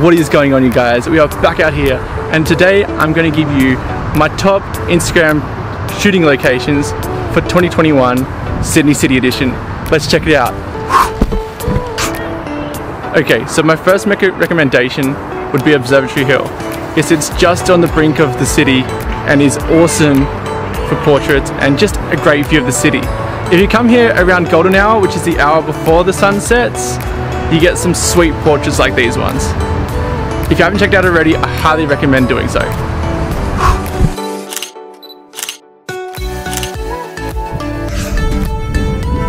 What is going on you guys? We are back out here and today I'm going to give you my top Instagram shooting locations for 2021 Sydney City Edition. Let's check it out. Okay, so my first recommendation would be Observatory Hill. It sits just on the brink of the city and is awesome for portraits and just a great view of the city. If you come here around golden hour, which is the hour before the sun sets, you get some sweet portraits like these ones. If you haven't checked out already, I highly recommend doing so.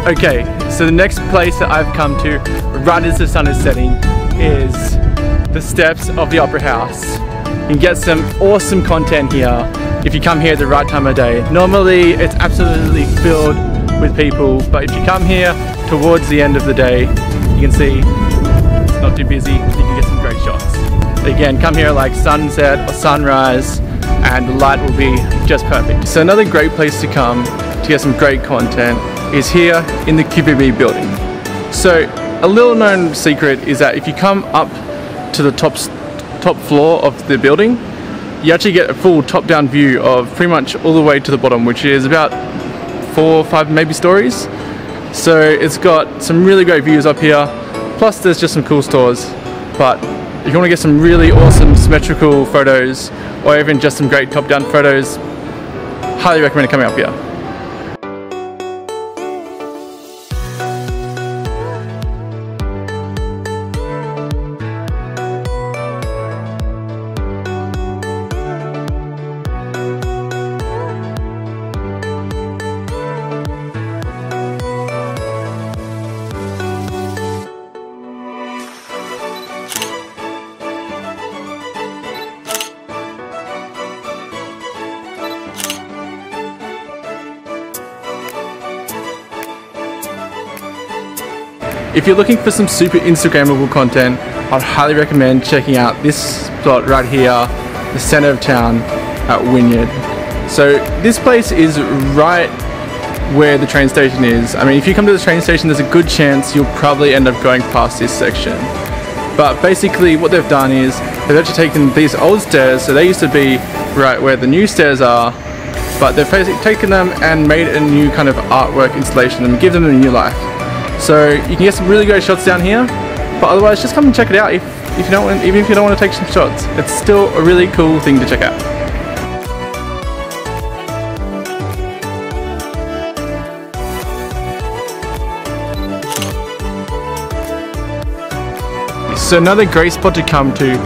Okay, so the next place that I've come to right as the sun is setting is the steps of the Opera House. You can get some awesome content here if you come here at the right time of day. Normally it's absolutely filled with people, but if you come here towards the end of the day, you can see it's not too busy, Again, come here like sunset or sunrise and the light will be just perfect. So another great place to come to get some great content is here in the QVB building. So a little known secret is that if you come up to the top, top floor of the building, you actually get a full top-down view of pretty much all the way to the bottom, which is about four or five maybe stories. So it's got some really great views up here. Plus there's just some cool stores. But if you want to get some really awesome symmetrical photos or even just some great top-down photos, highly recommend coming up here. If you're looking for some super Instagrammable content, I'd highly recommend checking out this spot right here, the center of town at Wynyard. So this place is right where the train station is. I mean, if you come to the train station, there's a good chance you'll probably end up going past this section. But basically what they've done is they've actually taken these old stairs, so they used to be right where the new stairs are, but they've taken them and made a new kind of artwork installation and give them a new life. So you can get some really great shots down here, but otherwise just come and check it out if, if you don't want, even if you don't want to take some shots. It's still a really cool thing to check out. So another great spot to come to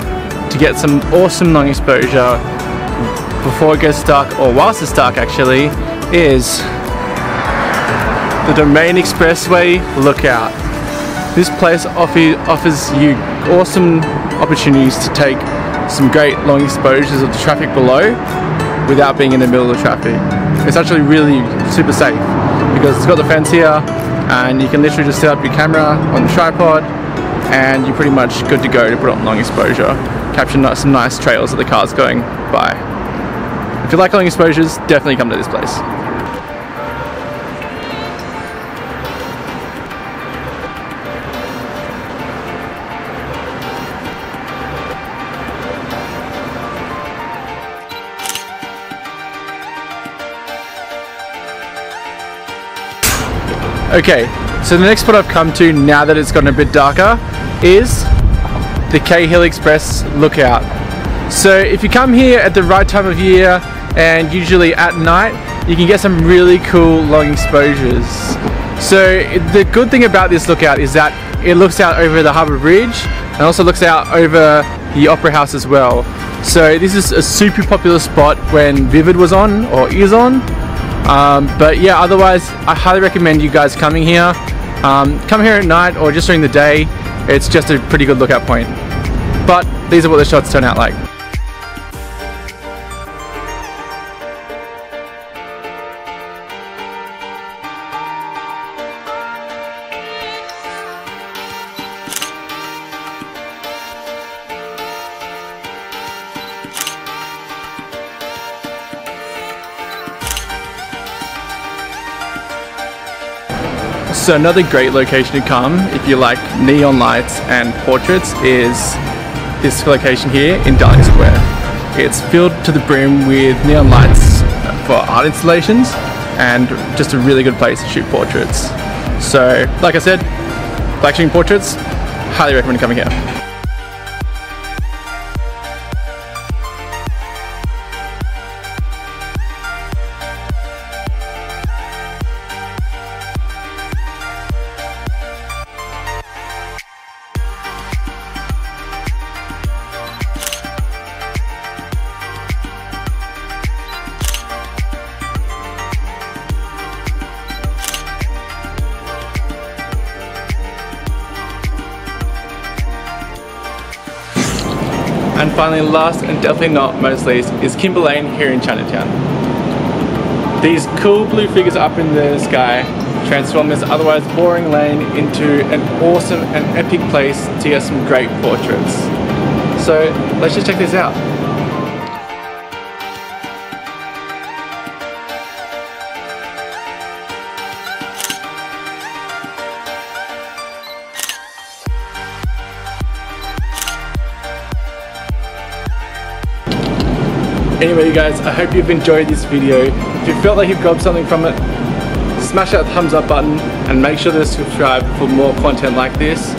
to get some awesome long exposure before it gets dark or whilst it's dark actually is the Domain Expressway Lookout. This place offers you awesome opportunities to take some great long exposures of the traffic below without being in the middle of traffic. It's actually really super safe because it's got the fence here and you can literally just set up your camera on the tripod and you're pretty much good to go to put on long exposure. Capture some nice trails of the cars going by. If you like long exposures, definitely come to this place. Okay, so the next spot I've come to now that it's gotten a bit darker is the Cahill Express Lookout. So if you come here at the right time of year and usually at night, you can get some really cool long exposures. So the good thing about this lookout is that it looks out over the Harbour Bridge and also looks out over the Opera House as well. So this is a super popular spot when Vivid was on or is on um, but yeah, otherwise, I highly recommend you guys coming here. Um, come here at night or just during the day. It's just a pretty good lookout point. But these are what the shots turn out like. So another great location to come if you like neon lights and portraits is this location here in Darling Square. It's filled to the brim with neon lights for art installations and just a really good place to shoot portraits. So, like I said, shooting portraits, highly recommend coming here. And finally, last and definitely not most least, is Kimber Lane here in Chinatown. These cool blue figures up in the sky transform this otherwise boring lane into an awesome and epic place to get some great portraits. So let's just check this out. Anyway you guys, I hope you've enjoyed this video. If you felt like you've got something from it, smash that thumbs up button and make sure to subscribe for more content like this.